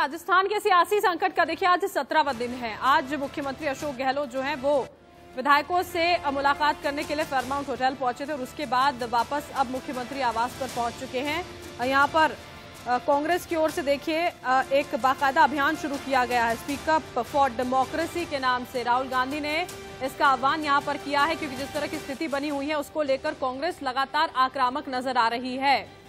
राजस्थान के सियासी संकट का देखिए, आज सत्रहवा दिन है। आज मुख्यमंत्री अशोक गहलोत जो है, वो विधायकों से मुलाकात करने के लिए फेरमाउंट होटल पहुँचे थे और उसके बाद वापस अब मुख्यमंत्री आवास पर पहुँच चुके हैं। यहाँ पर कांग्रेस की ओर से देखिए एक बाकायदा अभियान शुरू किया गया है। स्पीकअप फॉर डेमोक्रेसी के नाम से राहुल गांधी ने इसका आह्वान यहाँ पर किया है, क्योंकि जिस तरह की स्थिति बनी हुई है, उसको लेकर कांग्रेस लगातार आक्रामक नज़र आ रही है।